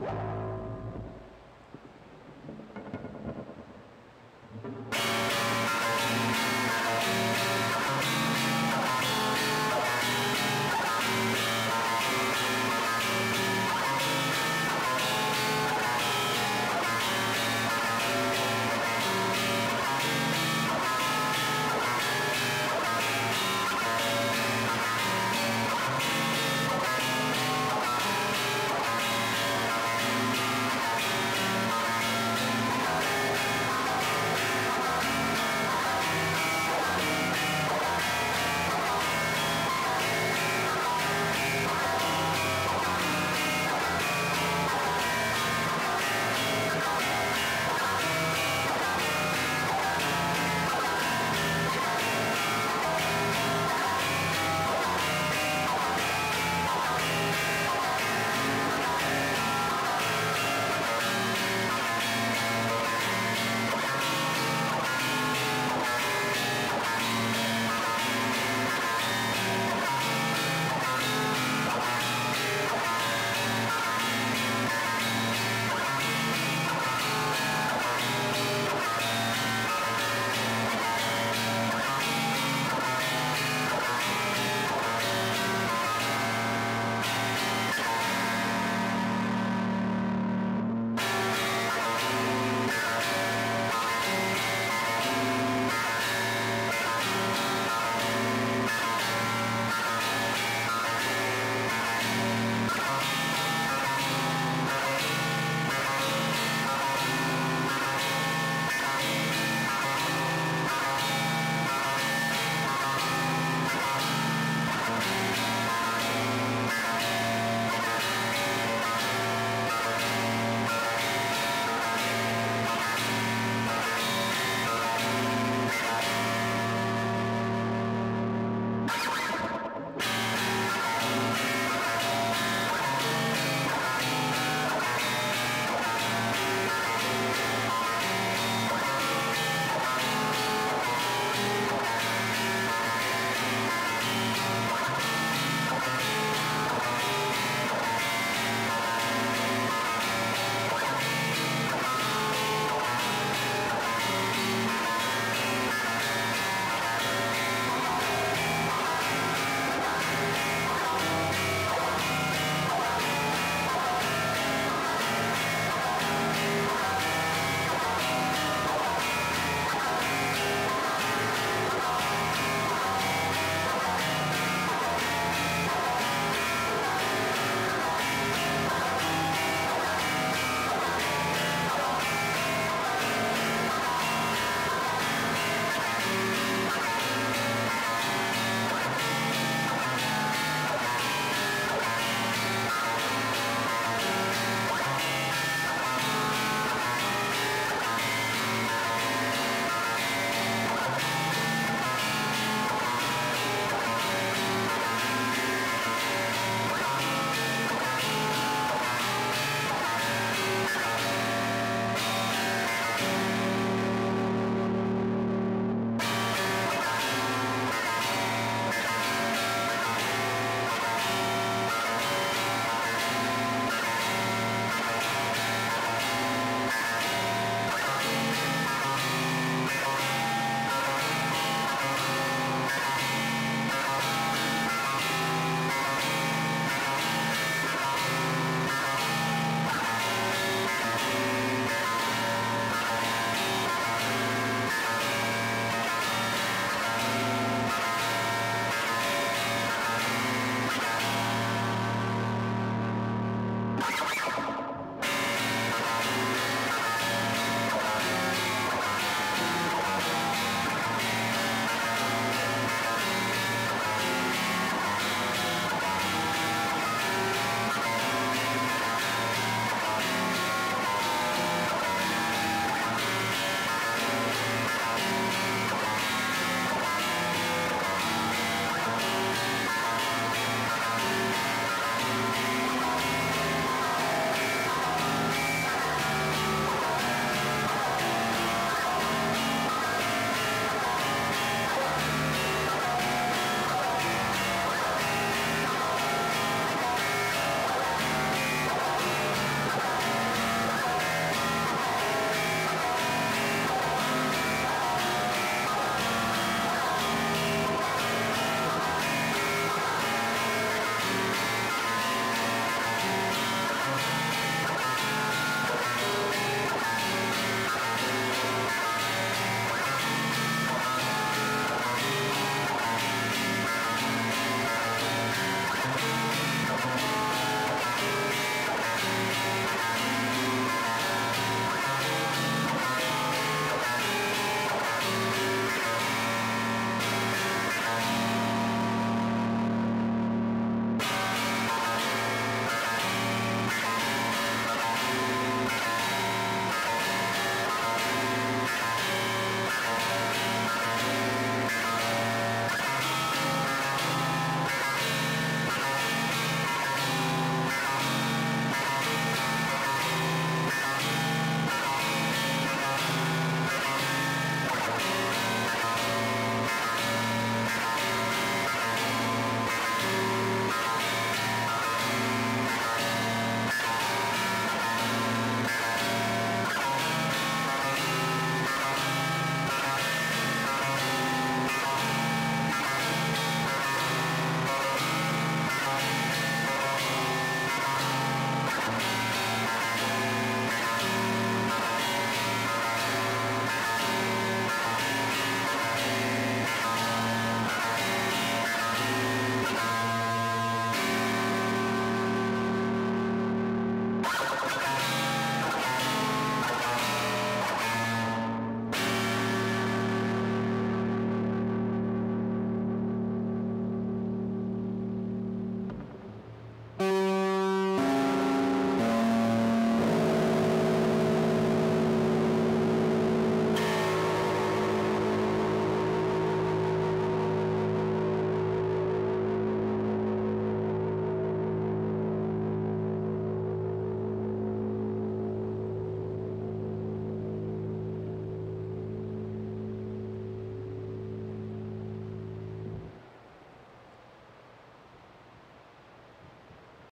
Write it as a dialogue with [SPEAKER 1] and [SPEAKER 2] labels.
[SPEAKER 1] Bye.